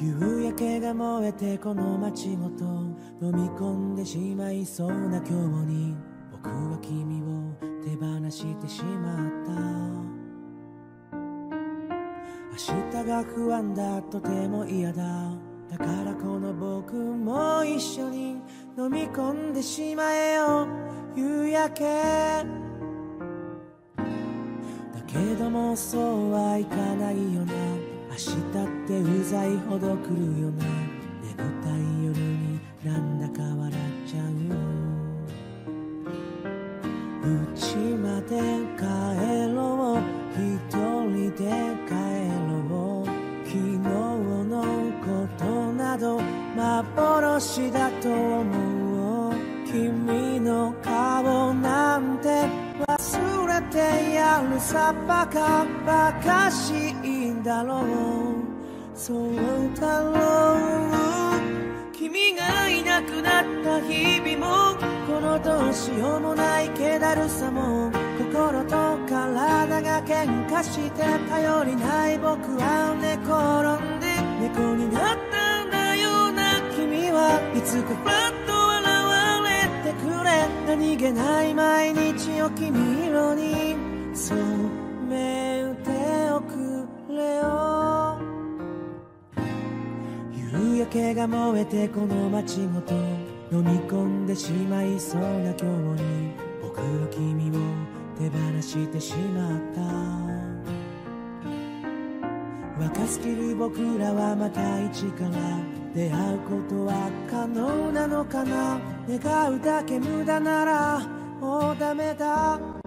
夕焼けが燃えてこの街ごと飲み込んでしまいそうな今日に僕は君を手放してしまった。明日が不安だとても嫌だ。だからこの僕も一緒に飲み込んでしまえよ。夕焼け。だけどもそうはいかないよな明日ってうざいほど来るよな。眠たい夜になんだか笑っちゃう。家まで帰ろう。一人で帰ろう。昨日のことなど幻だと思う。君の顔なんて忘れてやるさ。バカバカしいんだろうそう。だろう君がいなくなった日々もこのどうしようもない気だるさも心と体が喧嘩して頼りない僕は寝転んで猫になったんだよな君はいつかふらっと現れてくれ何気ない毎日を君色に染めておくれよ。夕焼けが燃えてこの街ごと飲み込んでしまいそうな今日に僕は君を手放してしまった。若すぎる僕らはまた一から出会うことは可能なのかな。願うだけ無駄ならもうダメだ。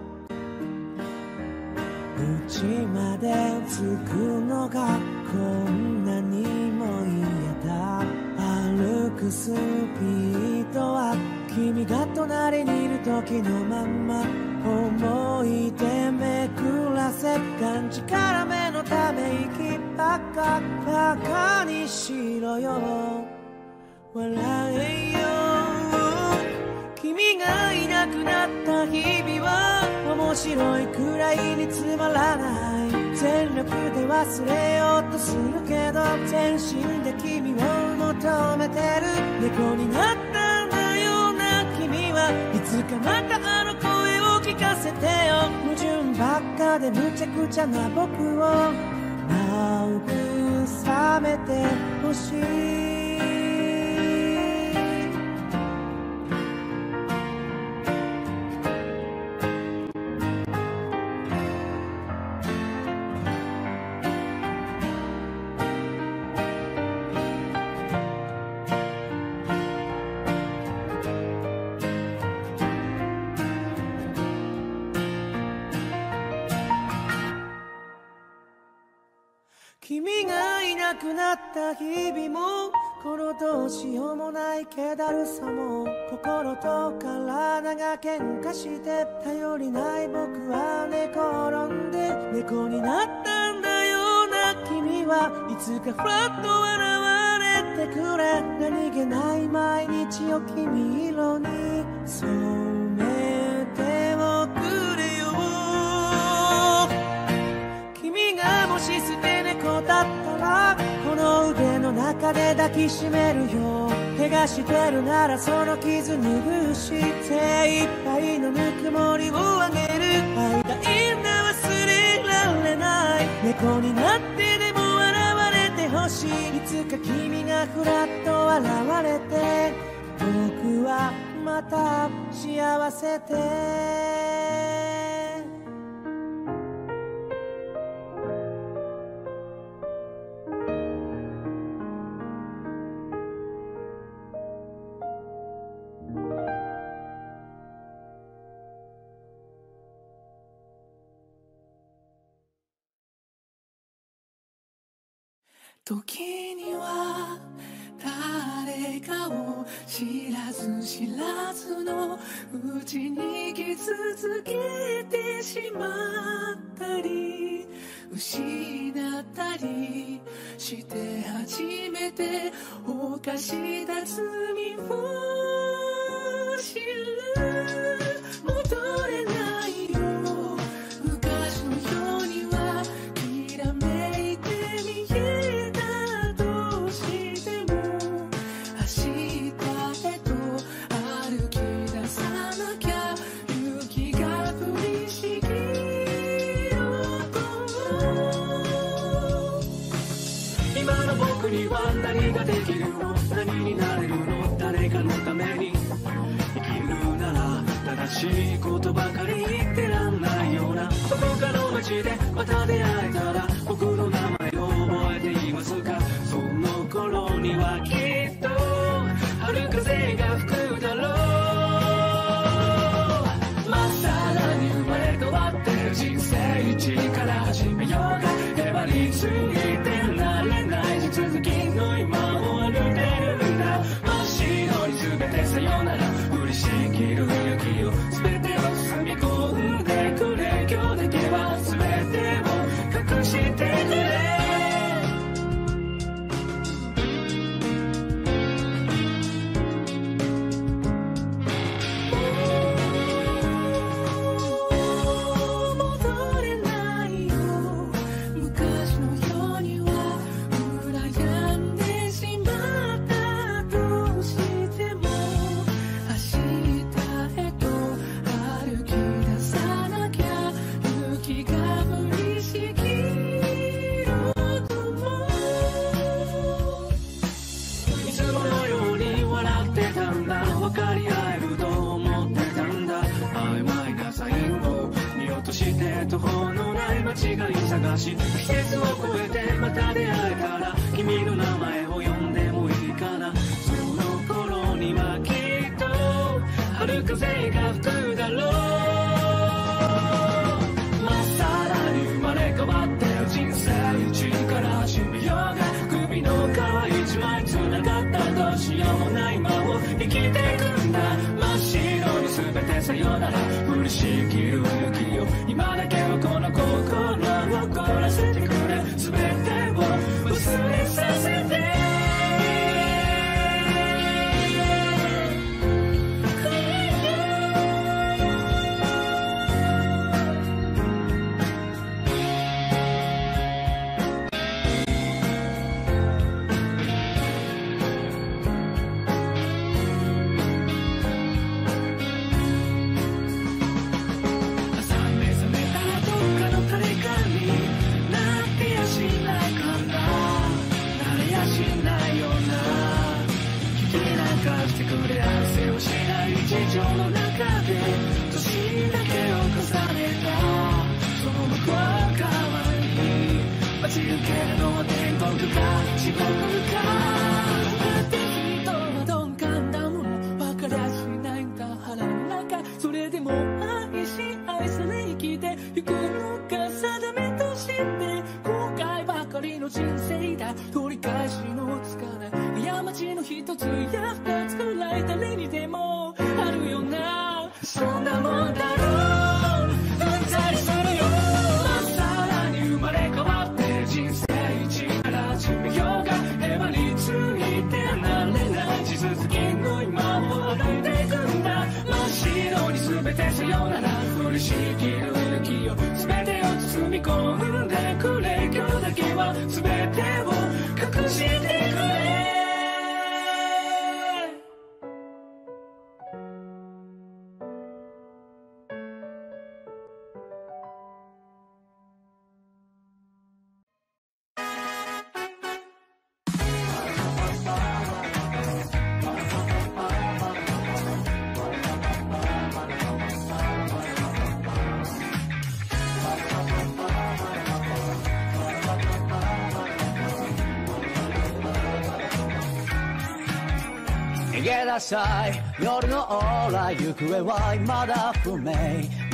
家まで着くのがこんなにも嫌だ。歩くスピードは君が隣にいる時のまんま。思い出めくらせがんじからめのため息ばっかバカにしろよ。笑えよ。君がいなくなった日々は面白いくらいにつまらない。全力で忘れようとするけど全身で君を求めてる。猫になったんだような君は。いつかまたあの声を聞かせてよ。矛盾ばっかでむちゃくちゃな僕を。慰めてほしい。なくなった日々もこのどうしようもない気だるさも心と体が喧嘩して頼りない僕は寝転んで猫になったんだよ。な君はいつかふらっと現れてくれ何気ない毎日を君色に染中で抱きしめるよ怪我してるならその傷拭うし精一杯のぬくもりをあげる。愛がい。んだ忘れられない。猫になってでも現れてほしい。いつか君がふらっと現れて。僕はまた幸せで。時には誰かを知らず知らずのうちに傷つけてしまったり失ったりして初めて犯した罪を知るしいことばかり言ってらんないような。どこかの街でまた出会えたら逃げなさい夜のオーラ行方はまだ不明。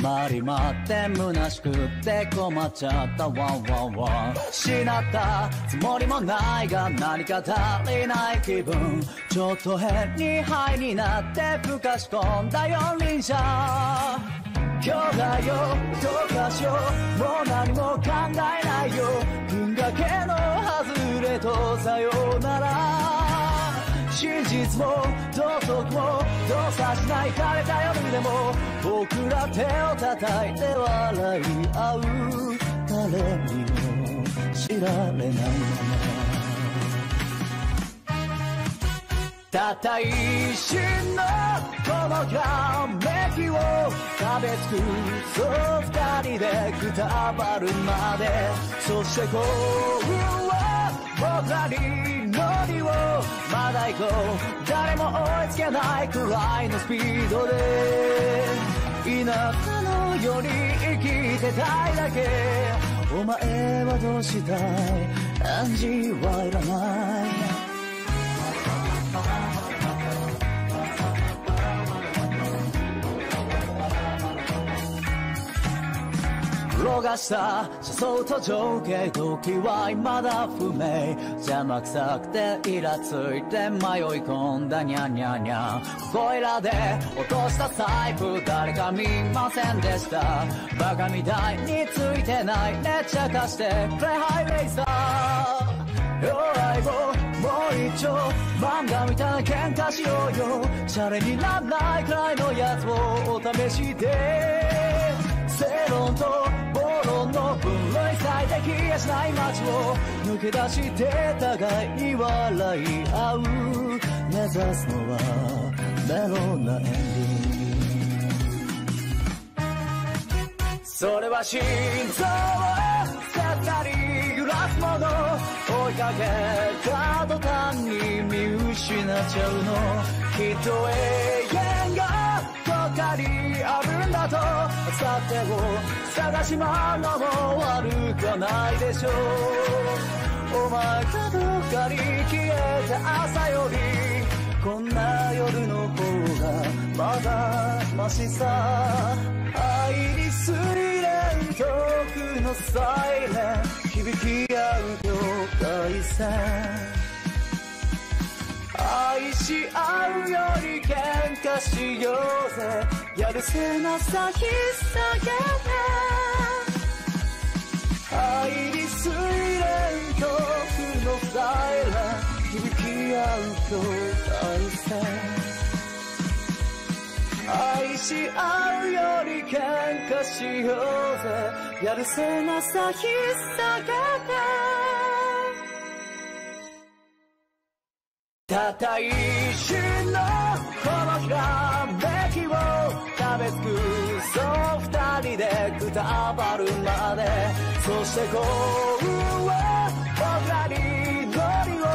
回り回って虚しくって困っちゃった。ワンワン。ワン失ったつもりもないが何か足りない気分。ちょっと変に灰になってふかし込んだ四輪車今日だよどうかしよ。うもう何も考えないよ。君だけの外れとさようなら。真実も道徳も動作しない枯れた夜でも僕ら手を叩いて笑い合う誰にも知られない。ままたった一瞬のこの顔めきを食べつく。そう二人でくたばるまで。そして幸運は僕らに。りをまだ行こう誰も追いつけないくらいのスピードで田舎のように生きてたいだけお前はどうしたい暗示はいらない転がした車窓と情景時は未だ不明。邪魔くさくてイラついて迷い込んだニャニャニャここいらで落とした財布誰か見ませんでした。バカみたいについてない。めっちゃ貸して。プレハイレーサー。よ相棒もう一丁漫画みたいな喧嘩しようよ。シャレになんないくらいのやつをお試しで。正論と暴論の分類最適やしない街を抜け出して互い笑い合う。目指すのはメロなエンディング。それは心臓を切ったり揺らすもの追いかけた途端に見失っちゃうのきっと永遠がかりあるんだとさてを探し回るのも悪くはないでしょうお前がどっかに消えた朝よりこんな夜の方がまだマシさ愛にすりれん遠くのサイレン響き合う境界線愛し合うより喧嘩しようぜ。やるせなさ引っ提げて愛に水蓮曲のサイレン響き合う境界線愛し合うより喧嘩しようぜやるせなさ引っ提げて。たった一瞬のこのひらめきを食べ尽くそう二人でくたばるまでそして幸運は僕らに乗りを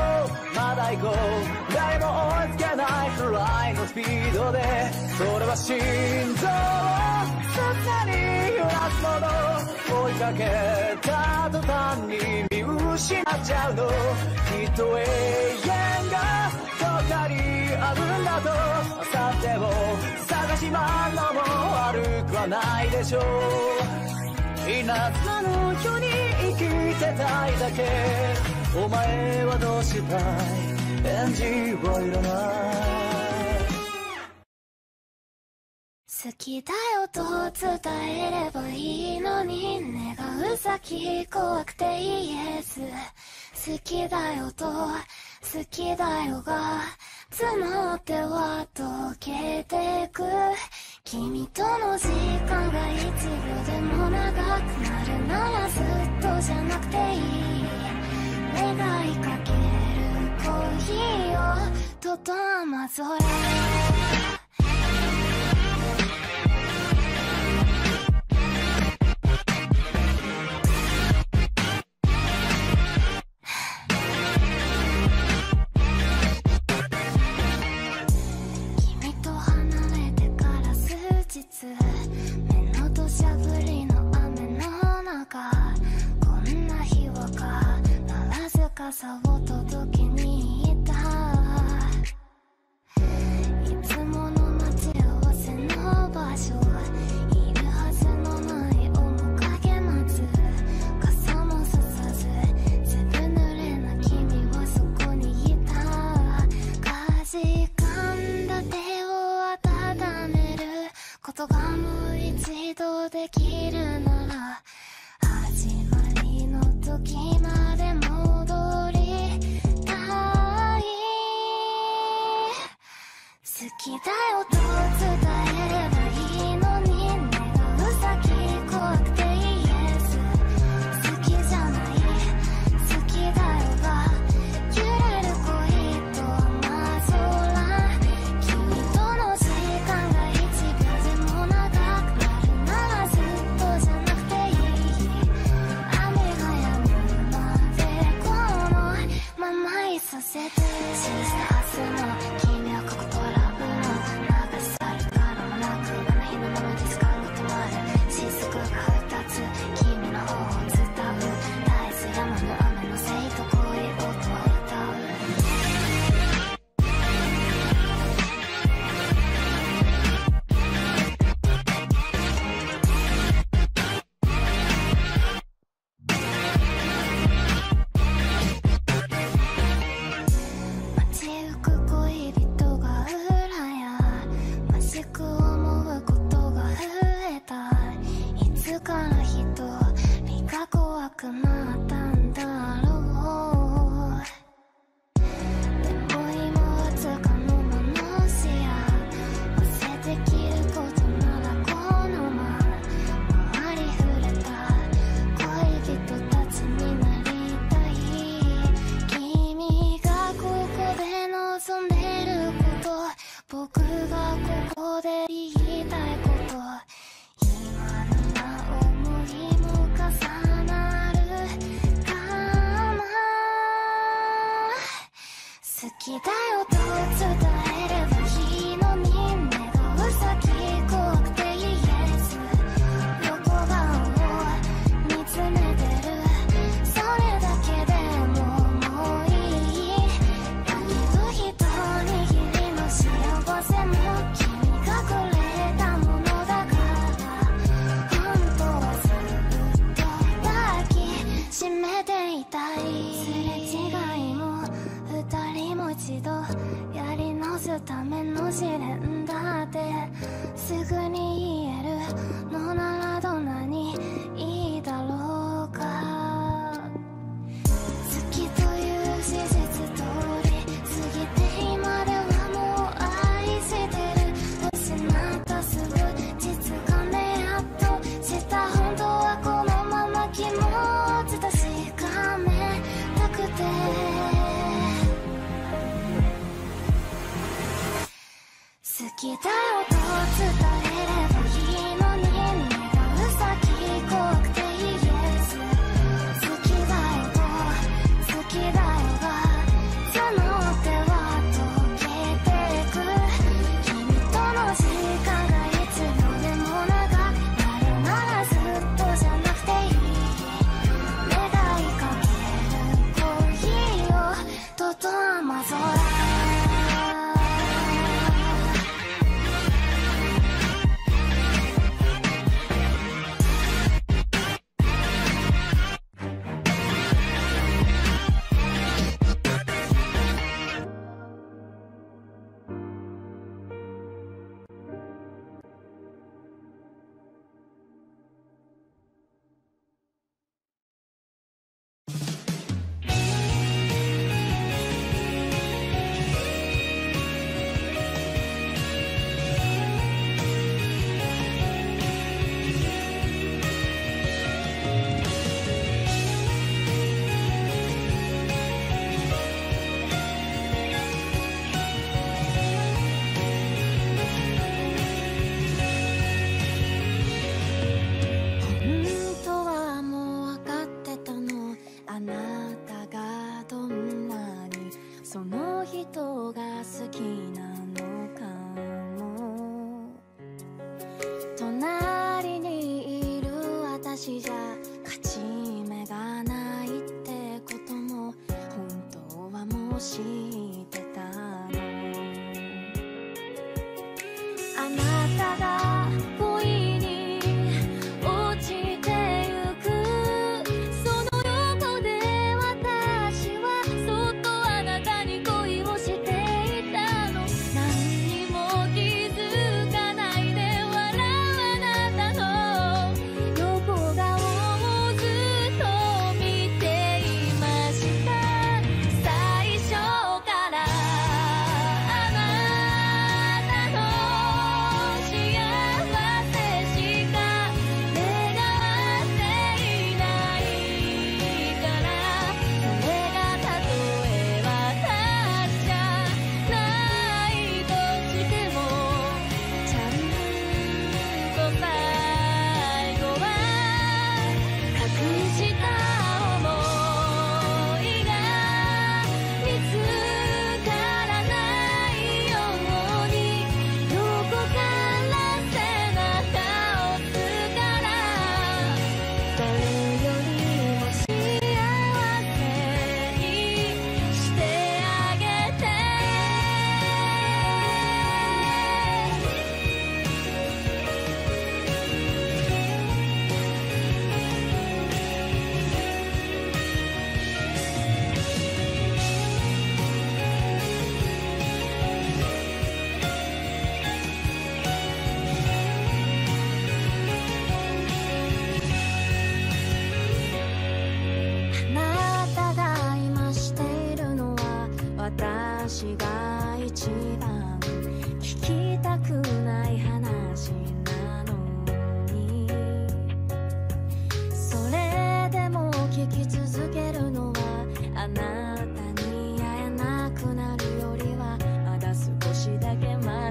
まだ行こう誰も追いつけない。くらいのスピードでそれは心臓をさに揺らすもの追いかけた途端に失っちゃうのきっと永遠がどっかにあるんだとさてを探し回るのも悪くはないでしょう。稲妻のように生きてたいだけ。お前はどうしたい？返事はいらない。好きだよと伝えればいいのに願う先怖くて言えず好きだよと好きだよが募っては溶けてく君との時間が一秒でも長くなるならずっとじゃなくていい願いかけるコーヒーをとと甘ぞ傘を届けに行った。いつもの待ち合わせの場所いるはずのない面影待つ。傘もささずずぶ濡れな君はそこにいた。かじかんだ手を温める。ことがもう一度できるなら始まりの時好きだよ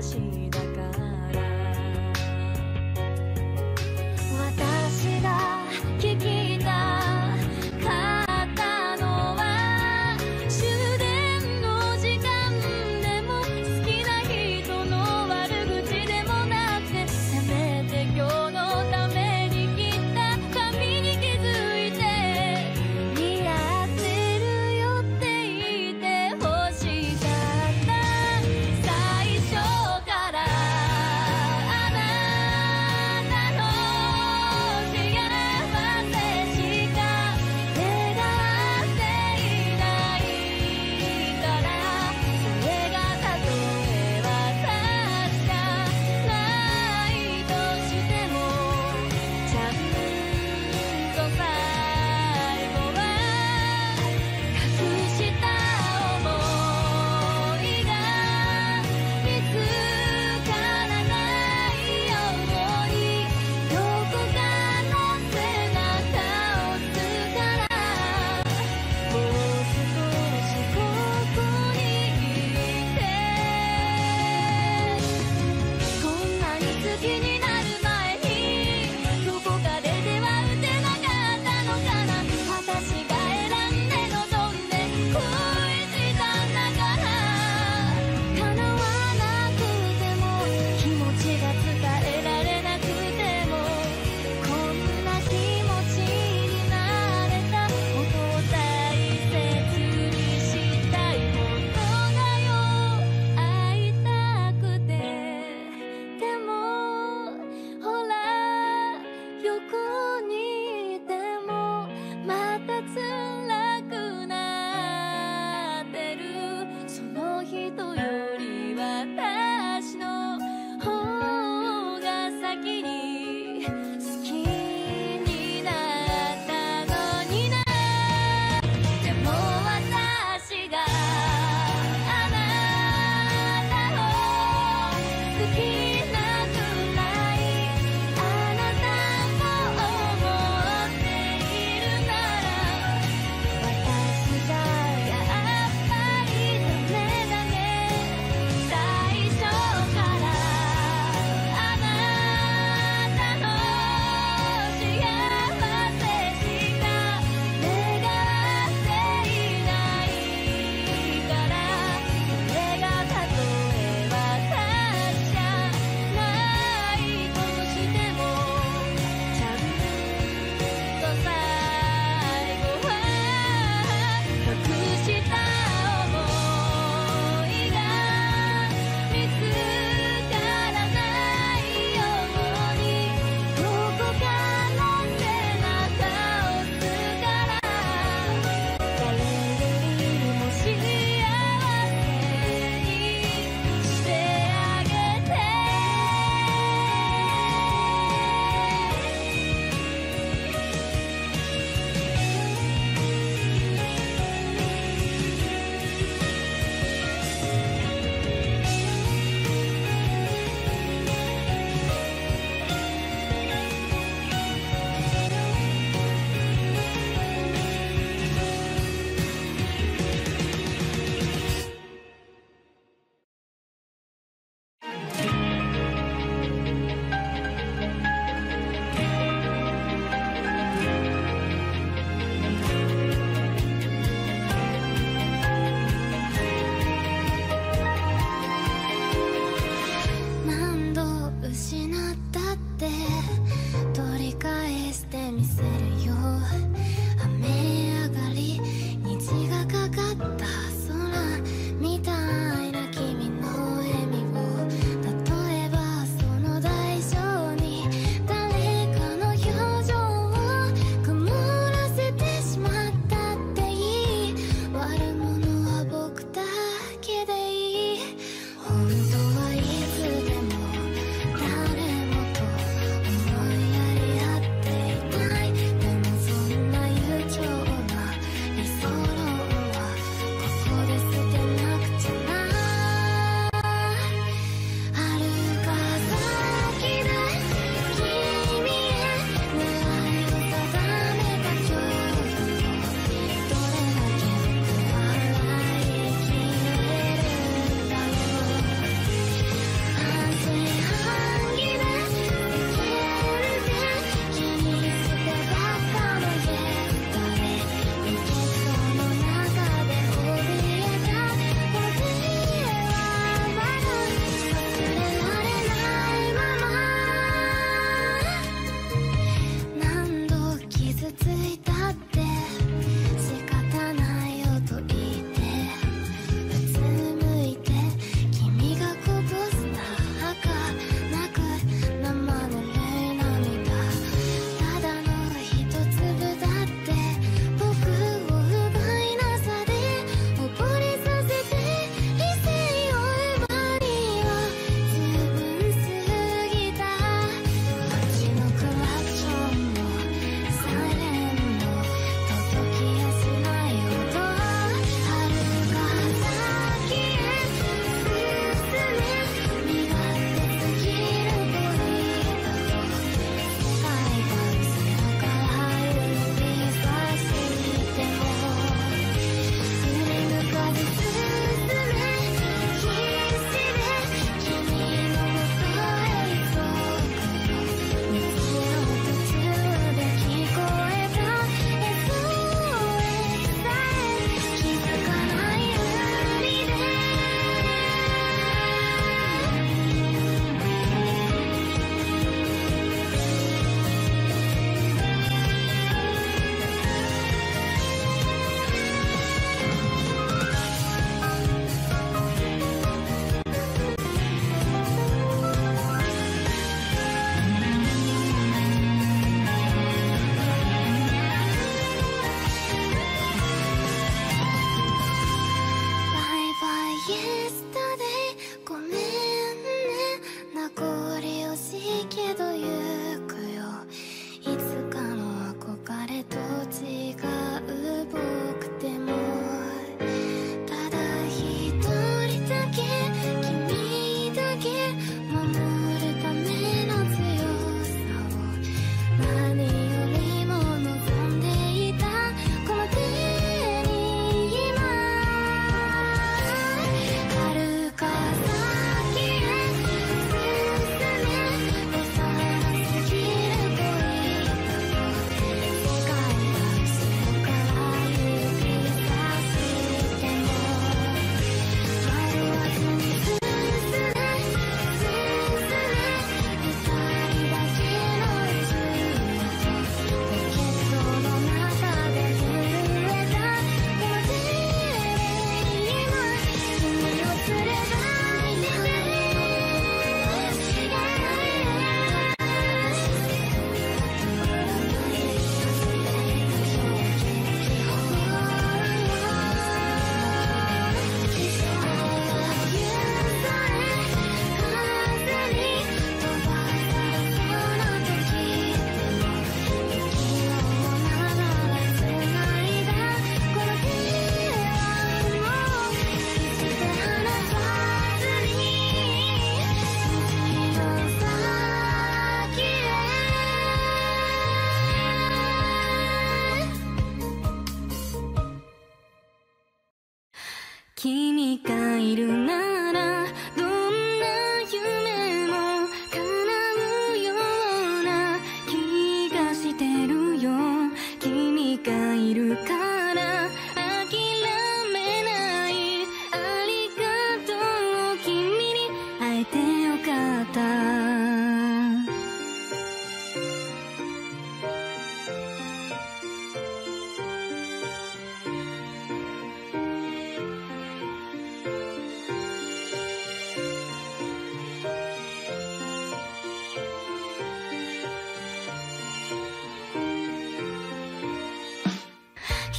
Takahashi.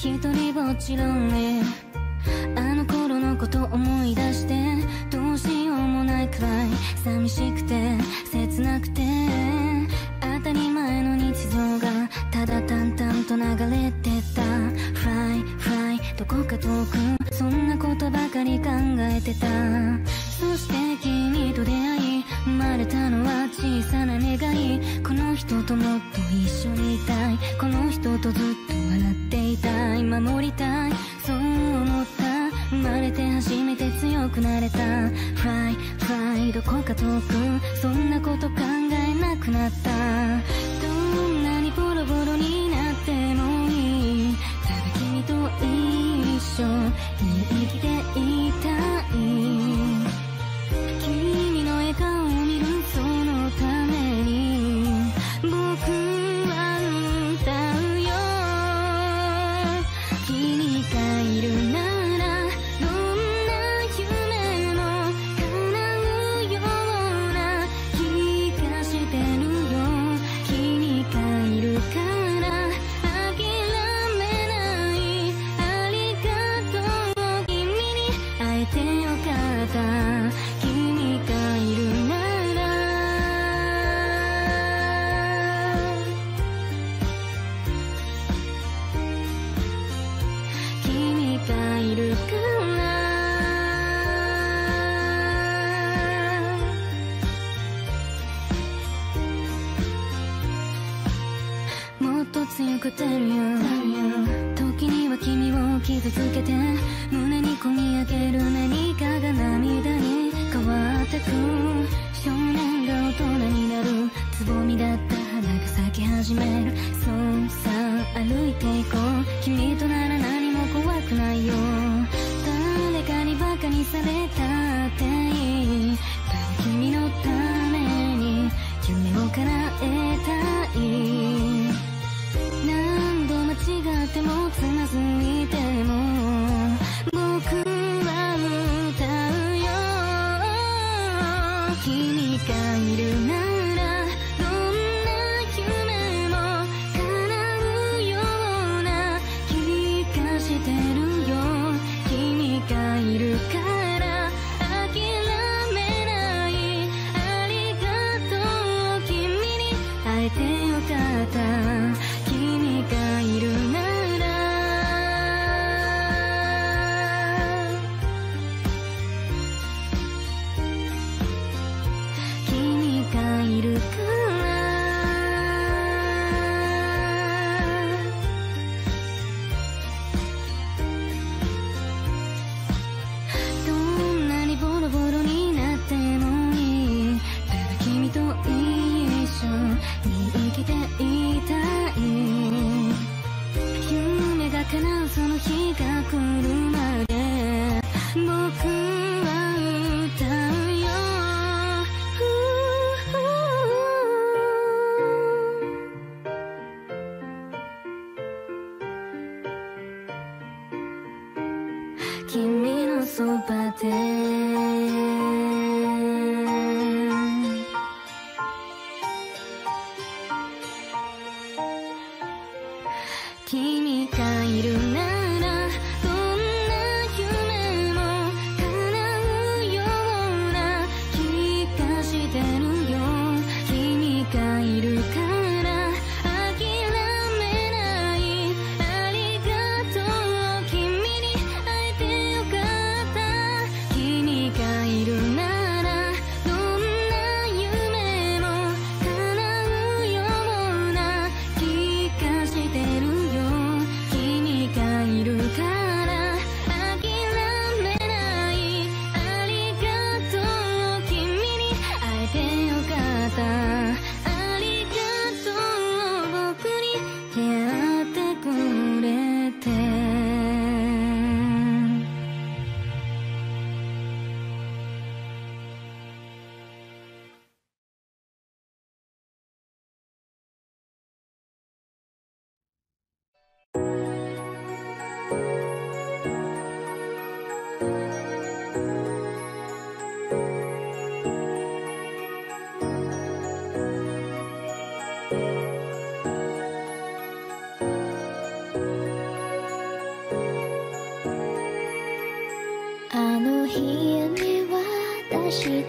一人ぼっちロンリあの頃のこと思い出して。どうしようもないくらい。寂しくて。切なくて。当たり前の日常がただ淡々と流れてた。Fly, fly どこか遠く。そんなことばかり考えてた。そして君と出会い。生まれたのは小さな願い。この人ともっと一緒にいたい。この人とずっとれた。Fly Fly どこか遠く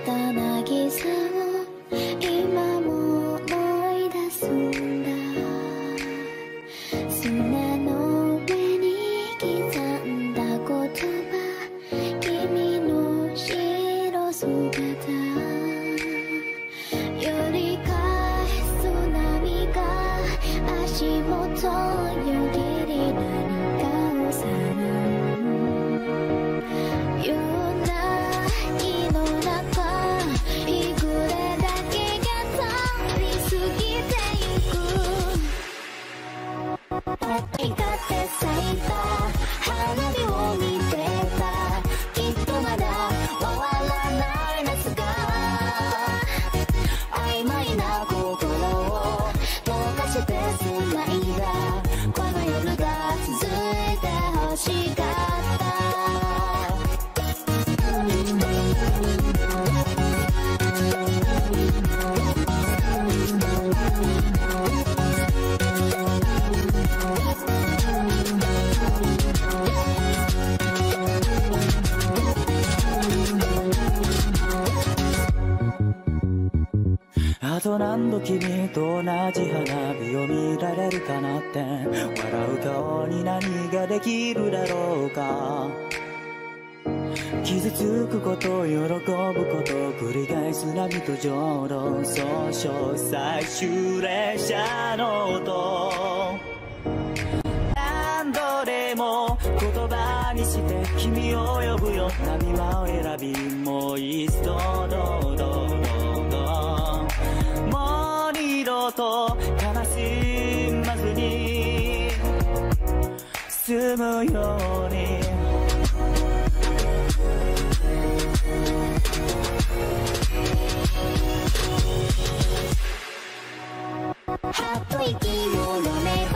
とじ花火を見られるかなって。笑う顔に何ができるだろうか。傷つくこと喜ぶこと繰り返す波と上路総称最終列車の音。何度でも言葉にして君を呼ぶよ。波間を選び。もう一度どうどうと悲しまずに済むように。はっと息をのめ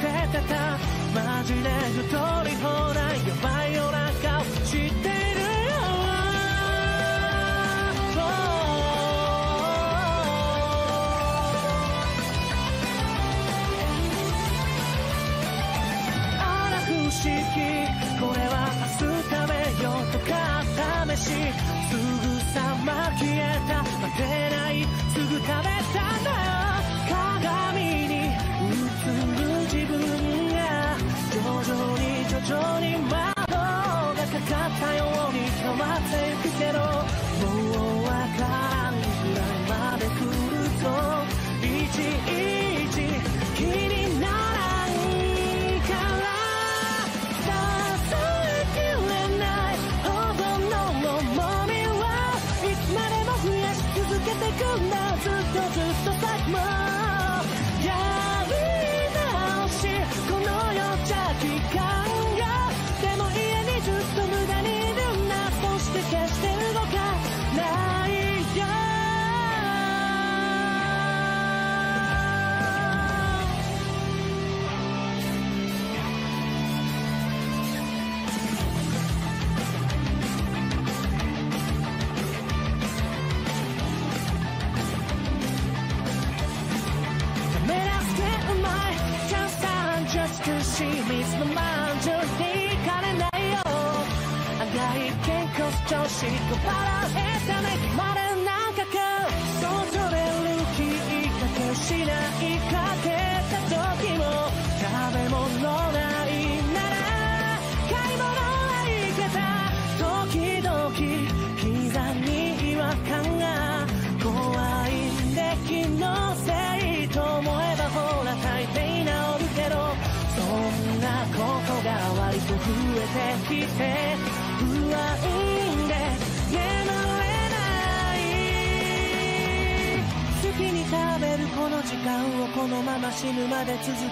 せてた。マジで太り放題やばいよ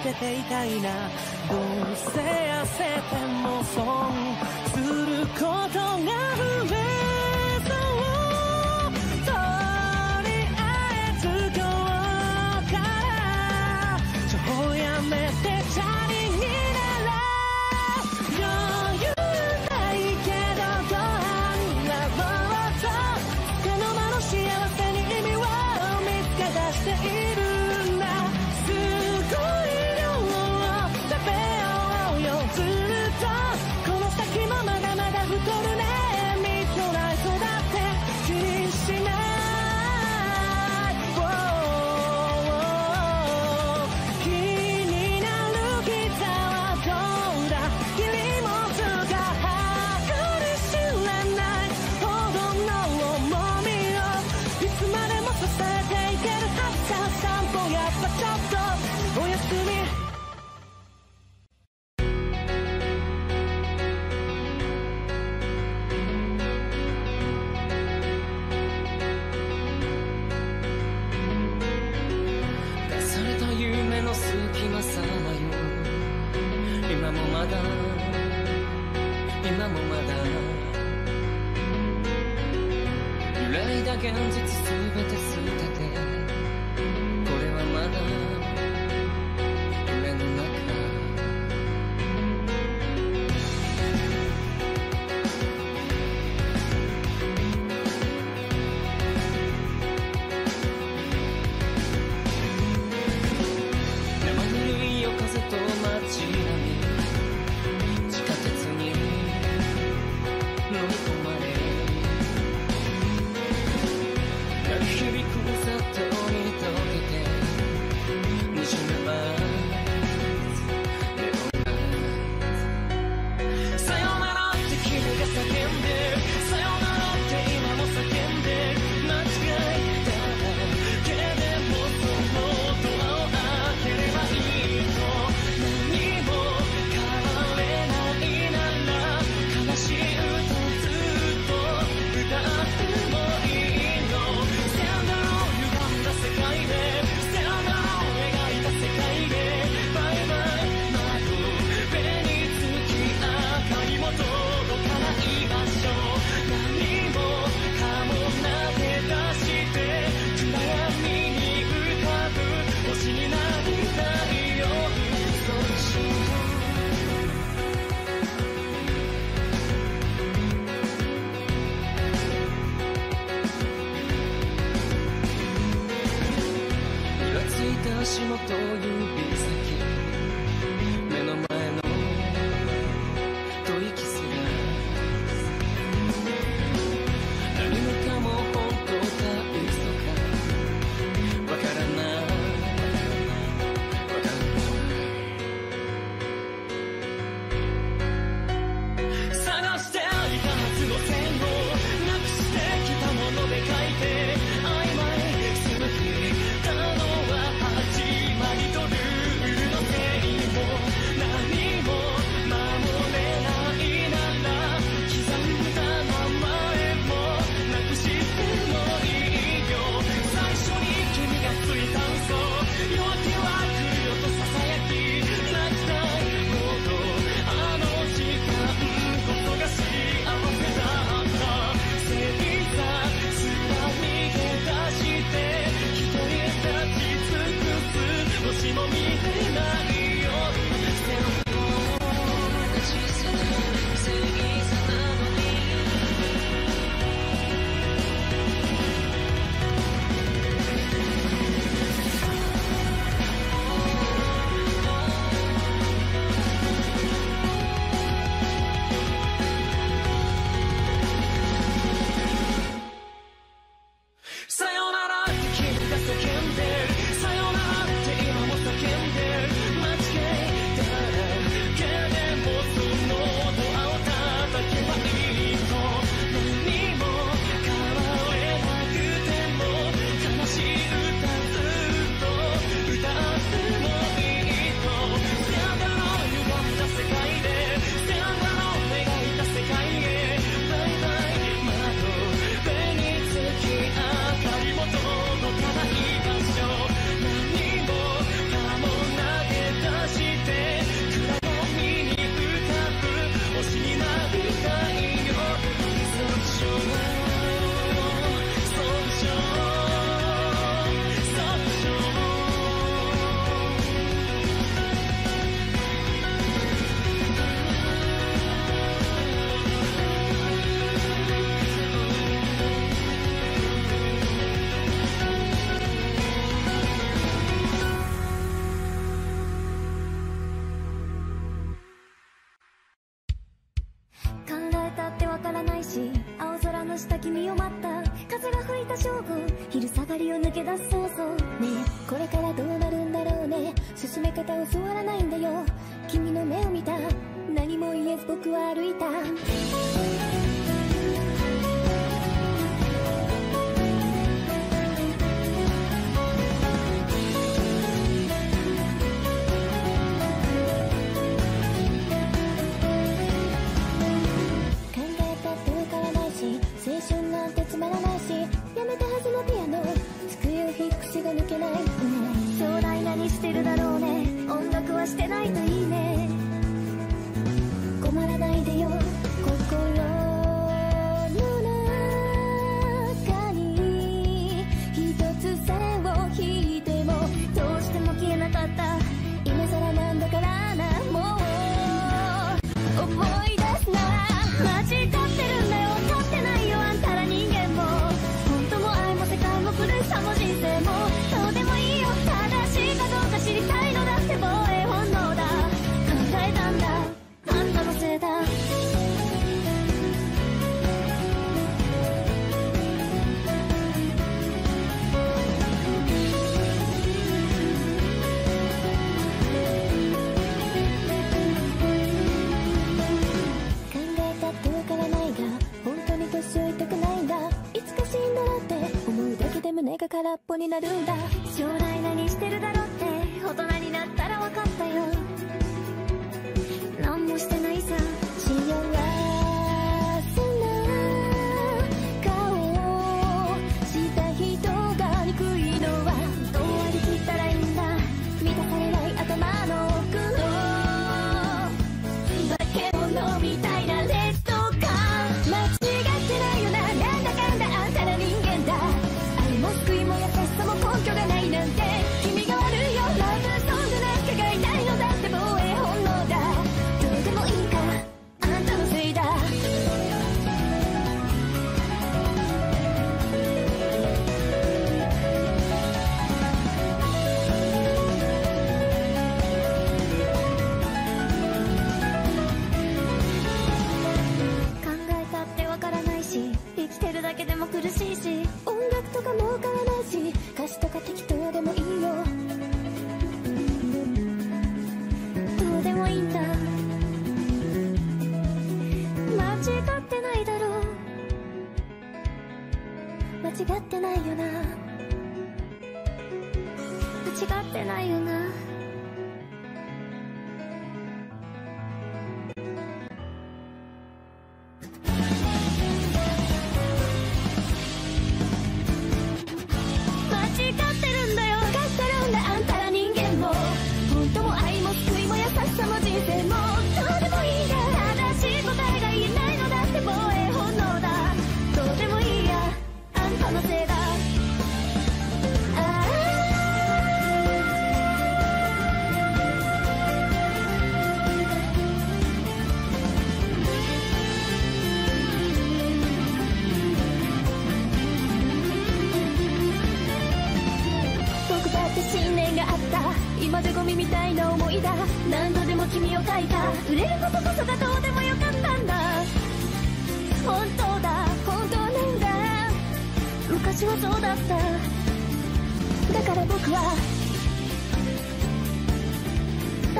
けていたいな。どうせ焦っても損することが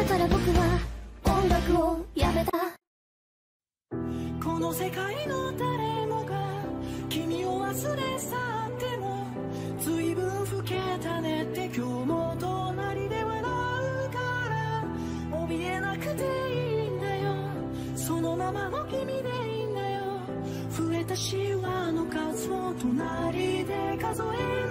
だから僕は音楽をやめた。この世界の誰もが君を忘れ去っても随分老けたねって今日も隣で笑うから怯えなくていいんだよ。そのままの君でいいんだよ。増えたシワの数を隣で数え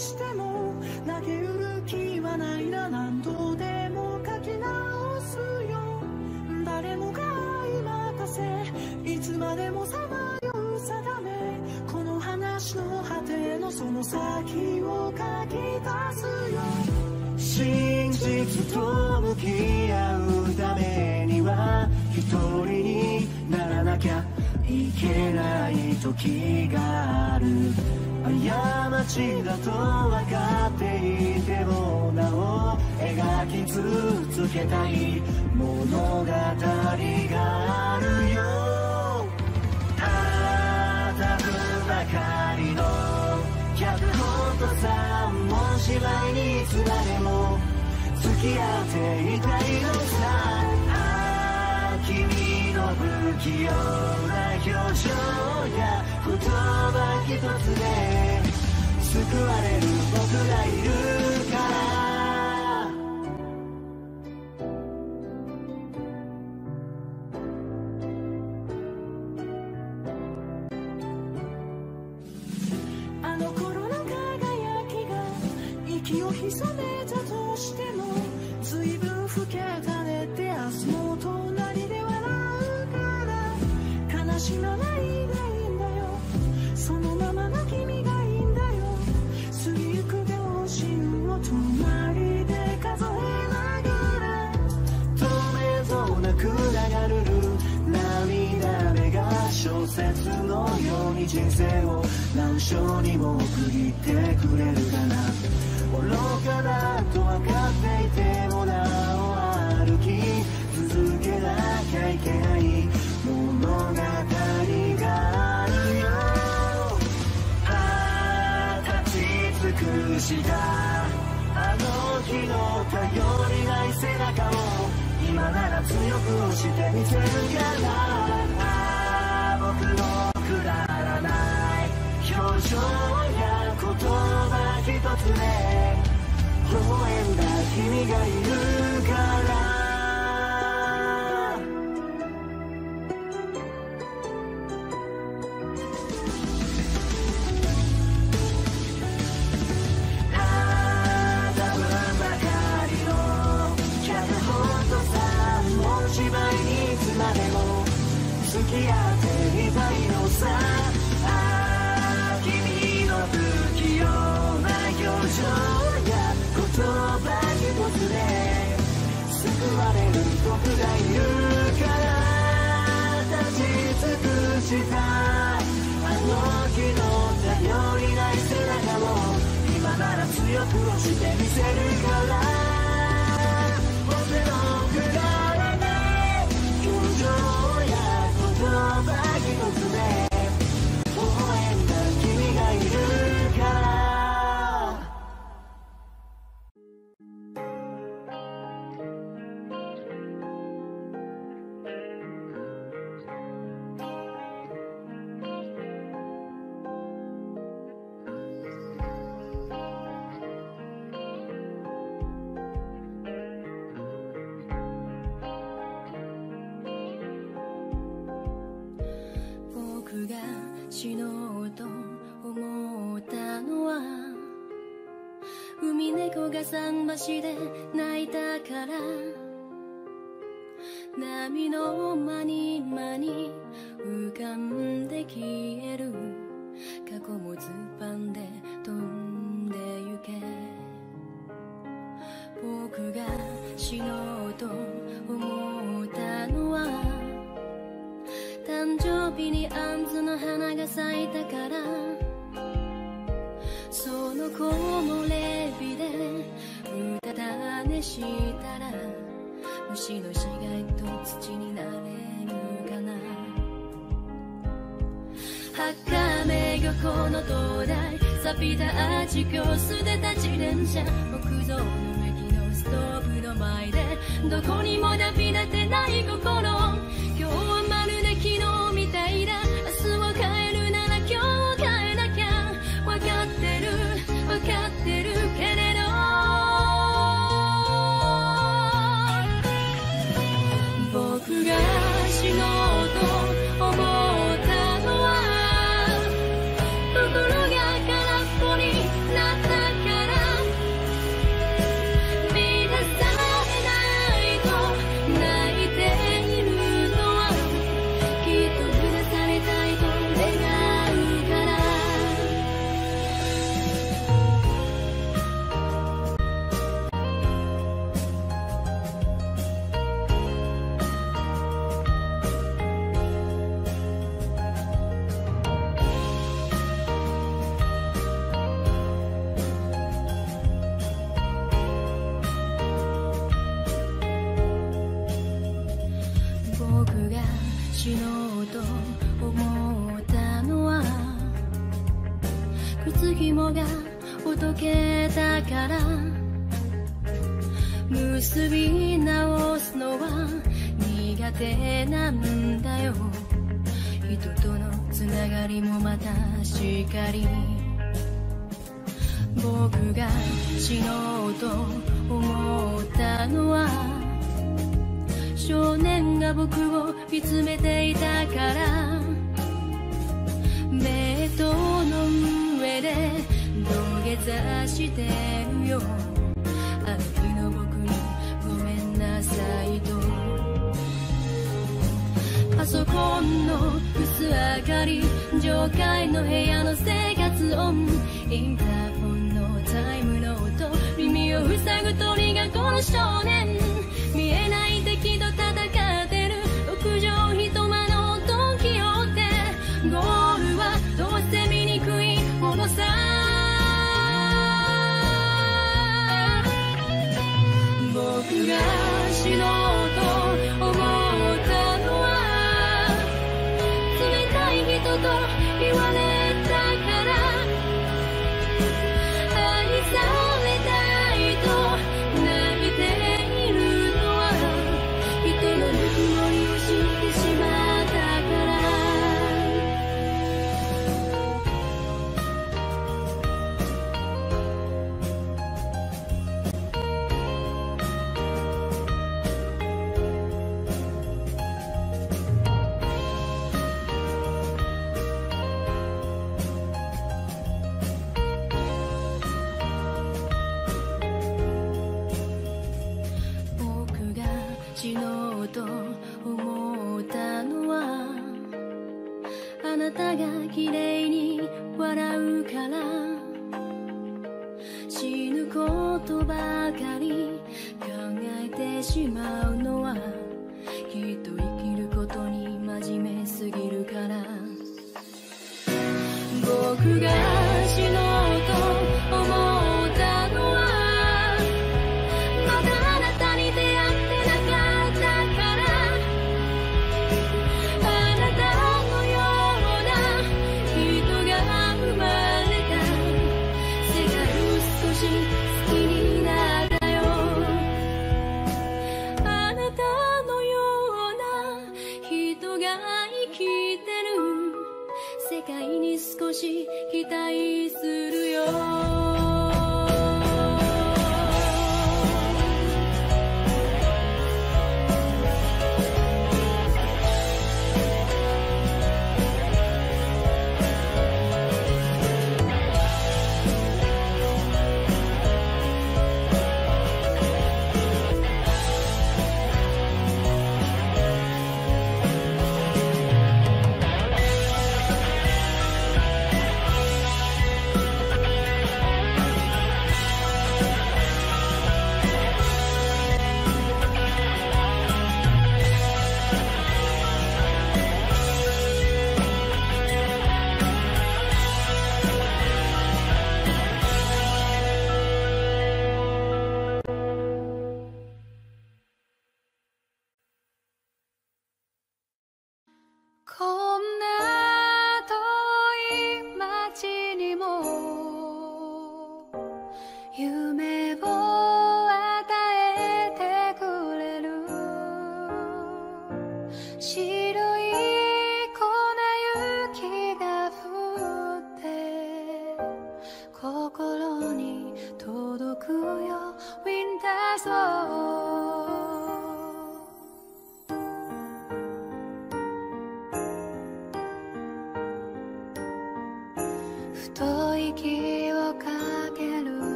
しても投げ売る気はないな何度でも書き直すよ。誰もが愛待たせ。いつまでもさまよう定め。この話の果てのその先を書き出すよ。真実と向き合うためには一人にならなきゃいけない時がある。過ちだと分かっていてもなお描き続けたい物語があるよ。たぶばかりの脚本とさも芝居にいつまでも付き合っていたいのさ器用な表情や言葉一つで救われる僕がいる。微笑んだ君がいるから。が桟橋で泣いたから。波の間に間に浮かんで消える。過去もずっぱんで飛んでゆけ。僕が死のうと思ったのは誕生日にあんずの花が咲いたから。その木漏れ日でうたた寝したら虫の死骸と土になれるかな。墓目漁港の灯台錆びたアーチ教室で立ち電車。木造の駅のストーブの前でどこにもダビ立てない心。たから結び直すのは苦手なんだよ。人とのつながりもまたしかり。僕が死のうと思ったのは少年が僕を見つめていたから。ベッドの上で土下座してソコンの薄明かり上階の部屋の生活音インターホンのタイムの音耳を塞ぐ鳥がこの少年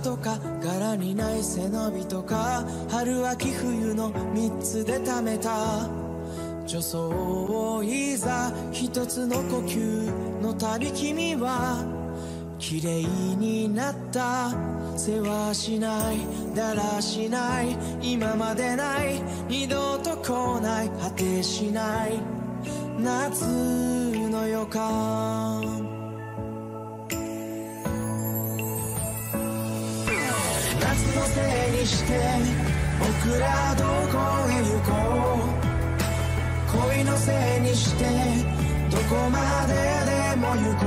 とか柄にない背伸びとか春秋冬の3つで貯めた。助走をいざ一つの呼吸の旅君は綺麗になった。世話しないだらしない。今までない。二度と来ない。果てしない。夏の予感。にして僕らどこへ行こう恋のせいにしてどこまででも行こ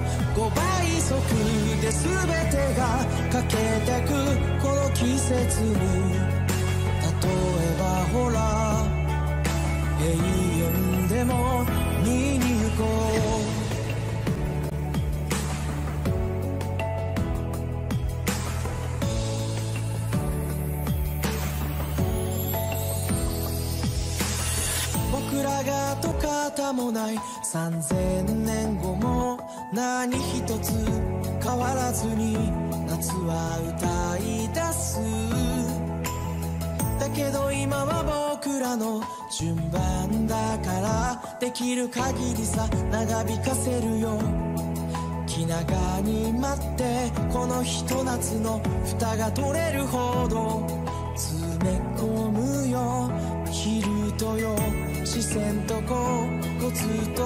う。5倍速で全てが欠けてく。この季節に。例えばほら永遠でも見に行こう。方もない3000年後も何一つ変わらずに夏は歌い出すだけど今は僕らの順番だからできる限りさ長引かせるよ気長に待ってこのひと夏の蓋が取れるほど詰め込むよ。昼とよ視線とこコツと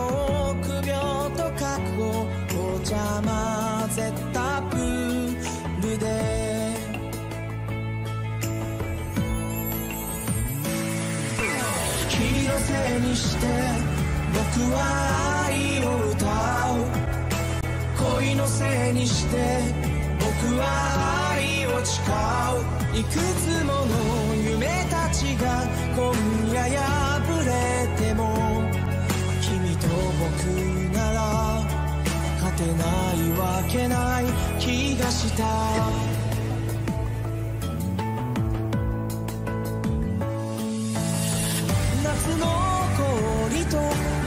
臆病と覚悟お邪魔ぜたプールで。君のせいにして僕は愛を歌う。恋のせいにして僕は愛を誓う。いくつもの夢たちが今夜破れても君と僕なら勝てないわけない気がした。夏の氷と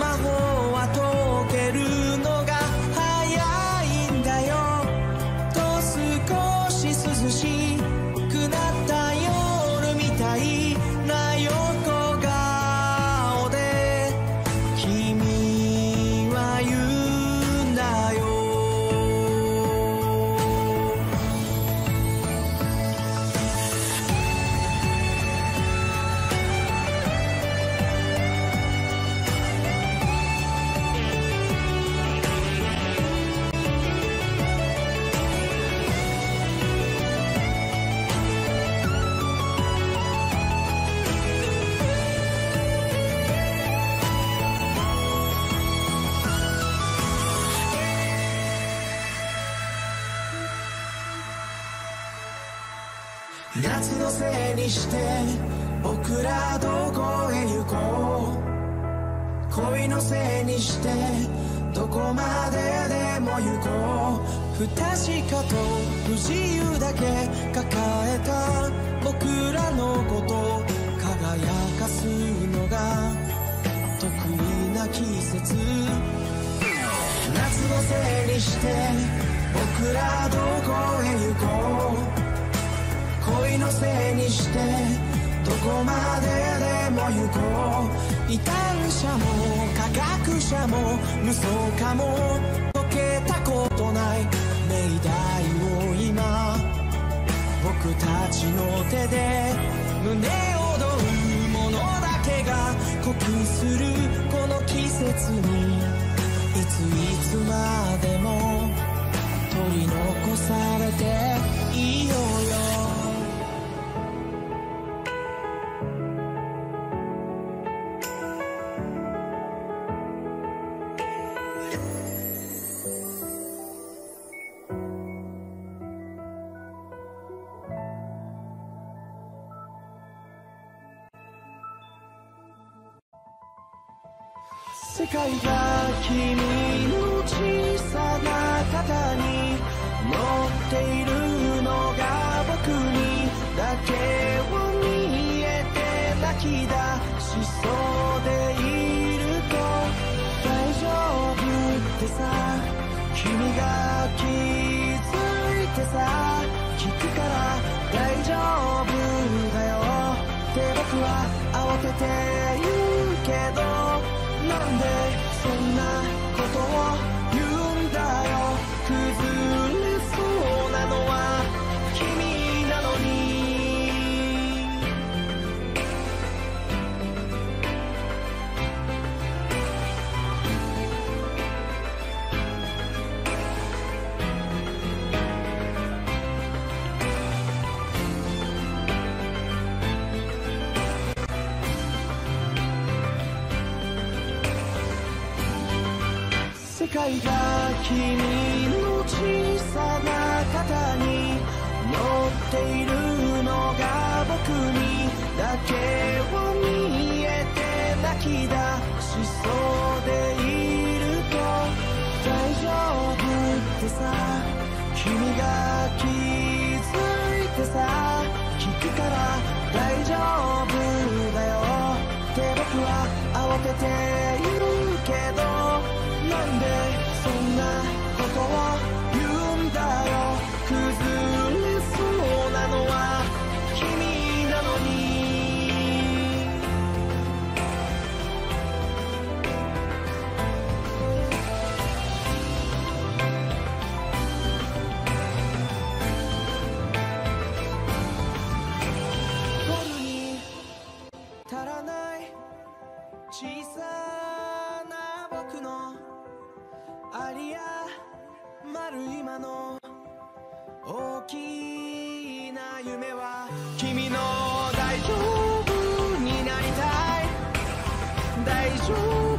せにしてどこまででも行こう不確かと不自由だけ抱えた僕らのこと輝かすのが得意な季節。夏のせいにして僕らどこへ行こう恋のせいにしてどこまででも行こう異端者も科学者も無双かも。解けたことない命題を今僕たちの手で胸躍るものだけが濃くするこの季節に。いついつまでも取り残されていよう。よ小さな僕のあり余る今の。大きな夢は君の大丈夫になりたい。大丈夫。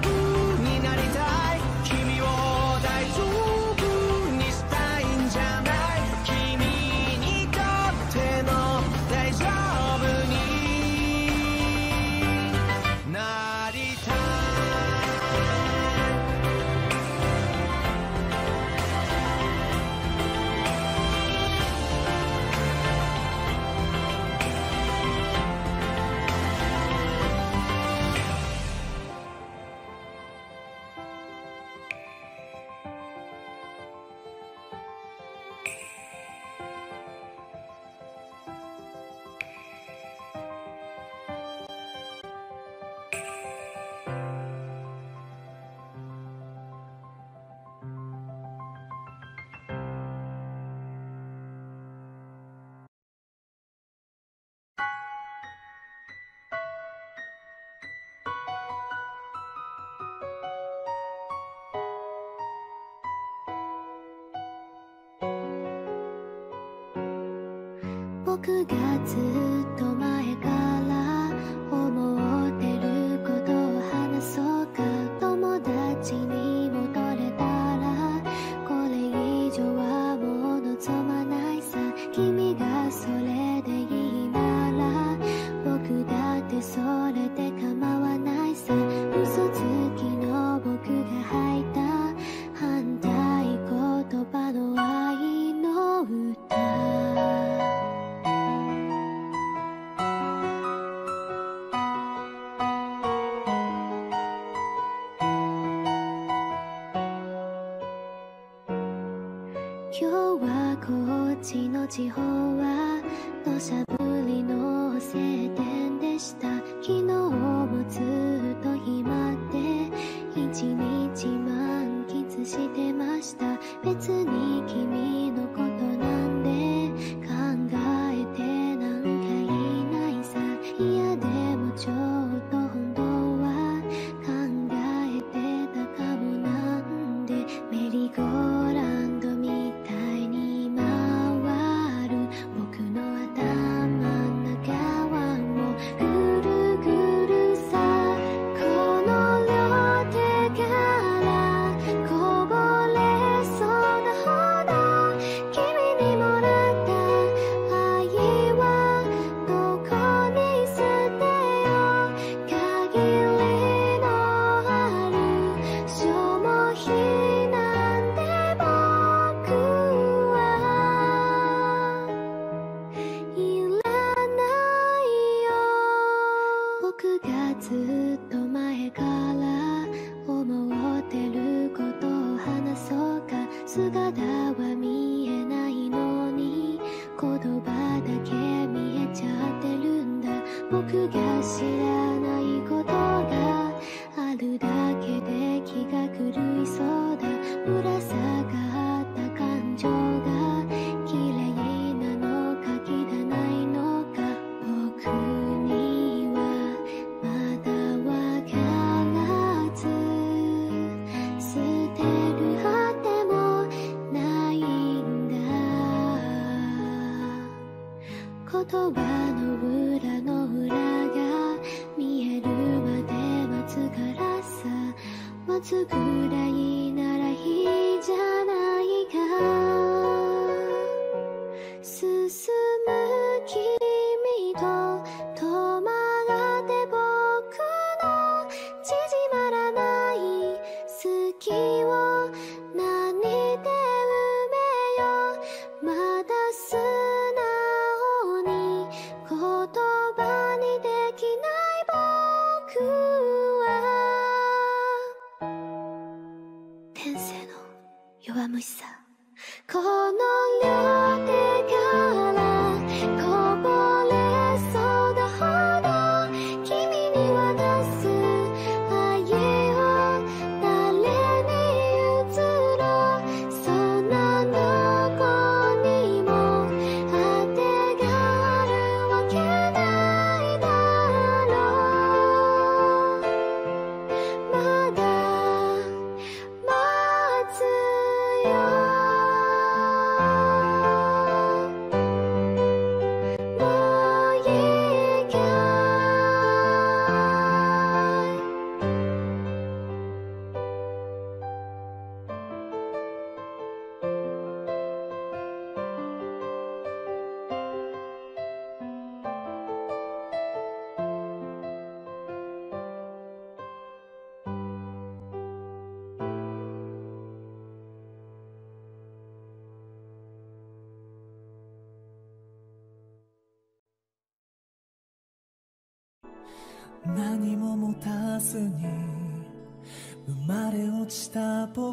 僕がずっと前から思う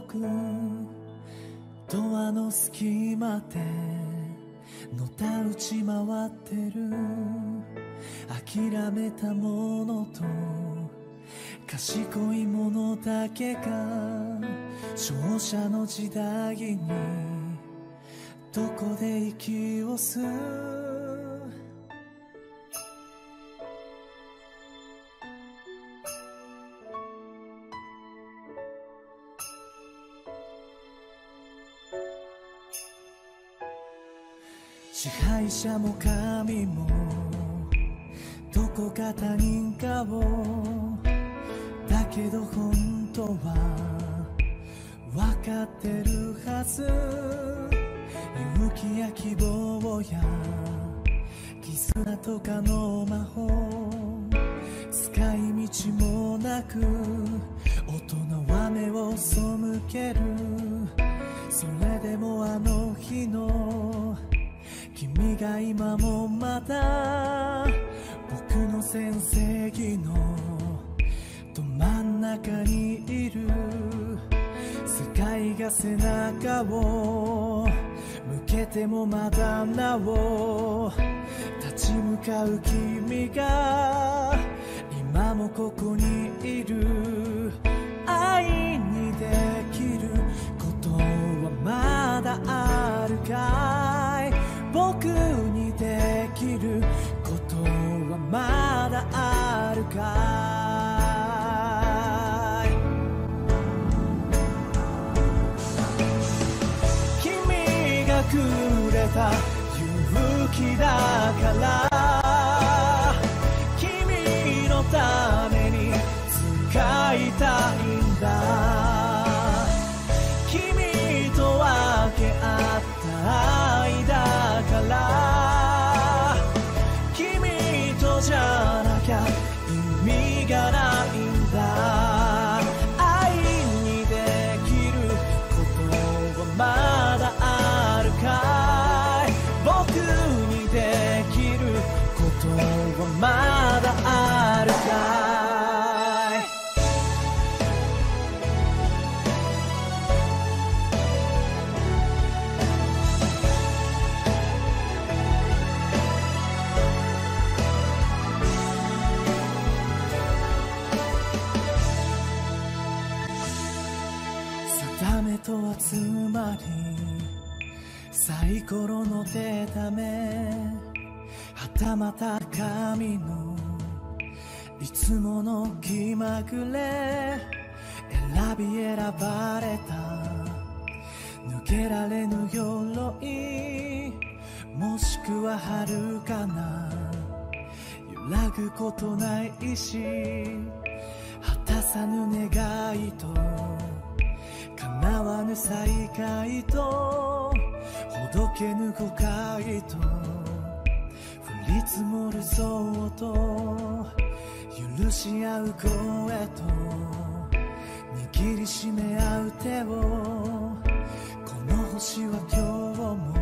た僕ドアの隙間でのたうち回ってる。諦めたものと賢いものだけが勝者の時代にどこで息を吸う者も神もどこか他人顔だけど本当は分かってるはず。勇気や希望や絆とかの魔法。使い道もなく大人は目を背ける。それでもあの日の君が今もまだ僕の先生義のど真ん中にいる世界が背中を向けてもまだなお立ち向かう君が今もここにいる。愛にできることはまだあるか？僕にできることはまだあるかい？君がくれた勇気だから。とはつまりサイコロの出た目はたまた神のいつもの気まぐれ選び選ばれた抜けられぬ鎧もしくは遥かな揺らぐことないし果たさぬ願いと叶わぬ再会とほどけぬ誤解と降り積もるそうと許し合う声と握りしめ合う手をこの星は今日も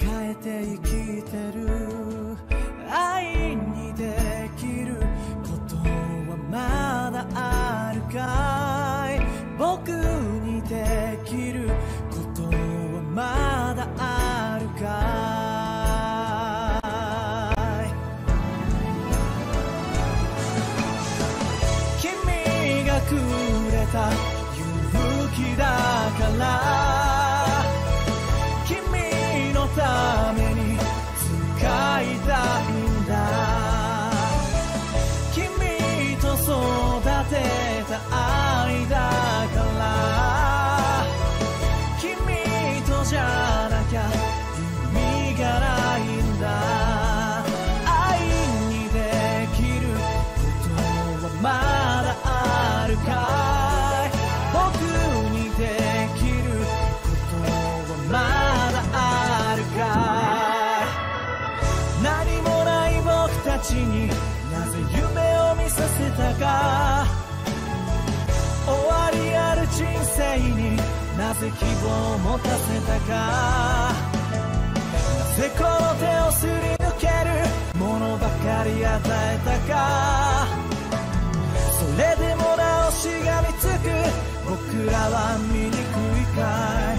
抱えて生きてる。愛にできることはまだあるか。僕生になぜ希望を持たせたか。なぜこの手をすり抜けるものばかり与えたか。それでもなおしがみつく。僕らは醜いかい。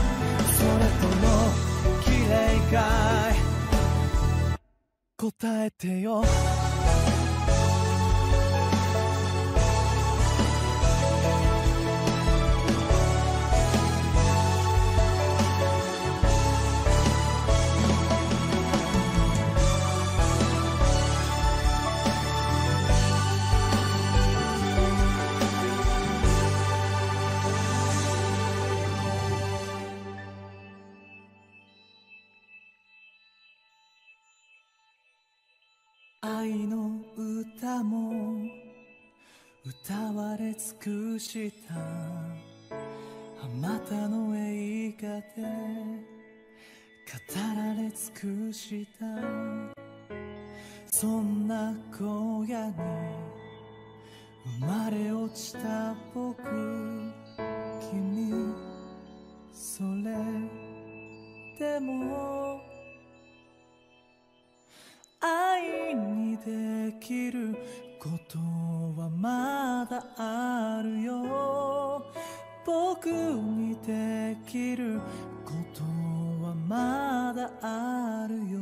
それとも綺麗かい。答えてよ。愛の歌も歌われ尽くした。あまたの映画で語られ尽くした。そんな荒野に生まれ落ちた僕。君それでも愛にできることはまだあるよ。僕にできることはまだあるよ。